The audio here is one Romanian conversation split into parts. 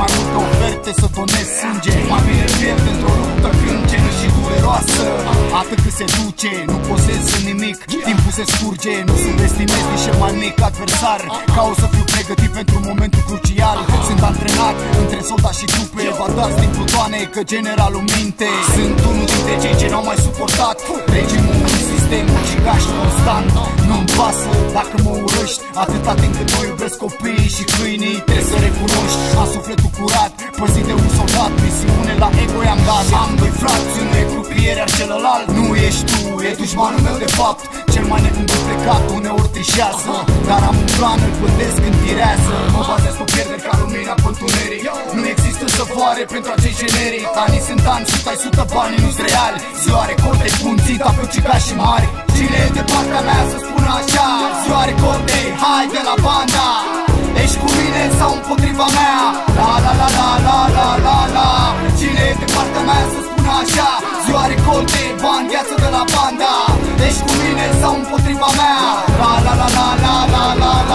mai multe oferte să tonez sânge. Mai bine pierd într-o luptă crâncenă și dureroasă. Atât cât se duce, nu posez în nimic. Timpul se scurge, nu subestimez nici cel mai mic adversar. Ca o să fiu pregătit pentru momentul crucial. Sunt antrenat între soldați și trupe. Evadați din plutoane că generalul minte. Sunt unul dintre cei ce n-au mai suportat Regimul sistemul și gași constant. Nu-mi pasă dacă mă urăști Atâta timp cât mă iubesc copiii și câinii Trebuie să recunoști, am sufletul curat Păzit de un soldat, misiune la ego i-am dat. Am doi frați, unul e crupier, iar celălalt. Nu ești tu, e dușmanul meu de fapt. Cel mai neînduplecat, uneori trișează Dar am un plan, îl pândesc în tirează Mă bazez pe pierderi ca lumina pe întuneric Nu există săvoare pentru acei generic Anii sunt ani, sută ai sută banii nu-s reali Ziua recorde, pun ținta pe și mari. Cine e de partea mea să spună așa? Ziua recorde, hai de la banda. Ești cu mine sau împotriva mea? La la la la la la la la. Cine e de partea mea să spună așa. Ziua recolte, bani, viață de la banda. Ești cu mine sau împotriva mea? La la la la la la la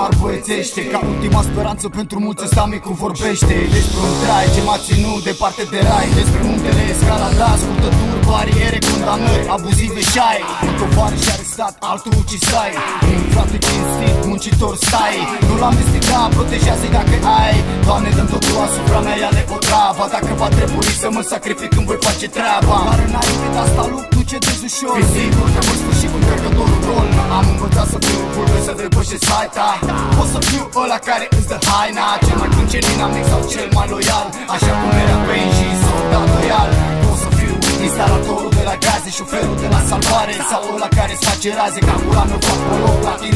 doar băiețește Ca ultima speranță pentru mulți ăsta micu vorbește. Despre un trai ce m-a ținut departe de rai Despre muntele escalada, scurtături, bariere, condamnări Abuzive șai, un tovară și arestat, altul ucisai Un frate cinstit, muncitor stai. Nu l-am destigat, protejează-i dacă ai. Doamne, dăm totul asupra mea, ia le potrava. Dacă va trebui să mă sacrific când voi face treaba. Dar înainte de asta lupt, nu cedezi ușor. Fi sigur că mă sfârși cu încărcătorul gol. Am învățat să fiu vulgă, să depășesc saita Pot să fiu ăla care îți dă haina. Cel mai câncer dinamic sau cel mai loial. Așa cum era Benji, soldat loial. Pot să fiu instalatorul de la gaze Șoferul de la salvare. Sau ăla care îți face raze Ca gura meu fac pe loc la tine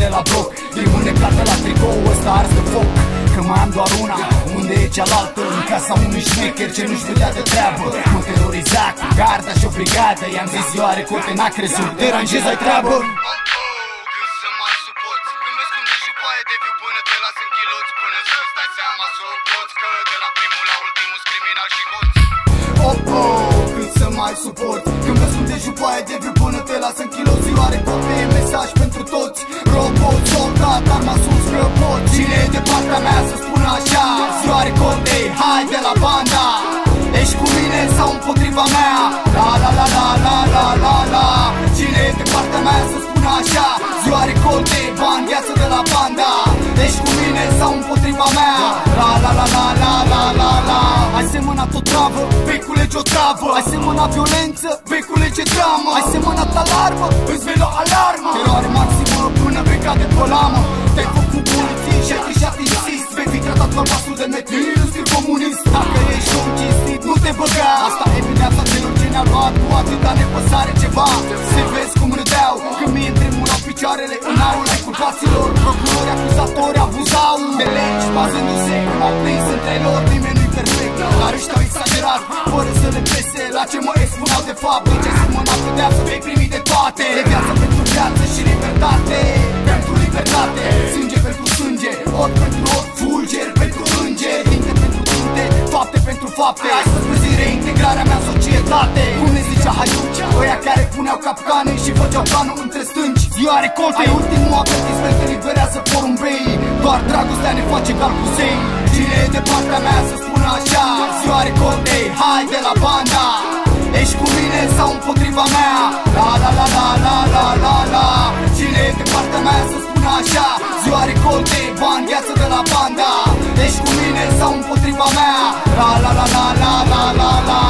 cealaltă În casa unui șmecher ce nu-și vedea de treabă. Mă teroriza cu garda și o brigadă I-am zis eu are cote, n-a crezut. Deranjez ai treabă. Oh, oh, cât să mai suport Când vezi cum te jupoaie de viu până te lasă în kilo Zioare cote, mesaj pentru toți. Robot, soldat, arma de partea mea să spună așa Zioare cote, hai de la banda Ești cu mine sau împotriva mea La la la la la la la la Cine e de partea mea să spună așa Zioare cote, bani, viață de la banda Ești cu mine sau împotriva mea La la la la la la la la Ai semănat o travă, vei culege o travă Ai semănat violență, vei culege dramă Ai semănat alarmă, îți vei lua alarmă Teroare maximă până vei cade luat cu atâta nepăsare ceva. Se vezi cum râdeau când mie tremurau picioarele în aul ai culpaților Procurori, acuzatori abuzau. De legi Bazându-se, au prins între lor Nimeni nu-i perfect, dar ăștia au exagerat Fără să le pese. La ce mă expuneau de fapt Deci ai semănat pedeapsă, vei primi de toate. E viață pentru viață și libertate Pentru libertate, care puneau capcane Și făceau planul între stângi Ziua recolte, ai ultimul avertisment te liberează porumbei Doar dragostea ne face calcusei Cine e de partea mea să spună așa Ziua recolte, hai de la banda Ești cu mine sau împotriva mea La la la la la la la la Cine e de partea mea să spună așa Ziua recolte, bani, viață de la banda Ești cu mine sau împotriva mea La la la la la la la la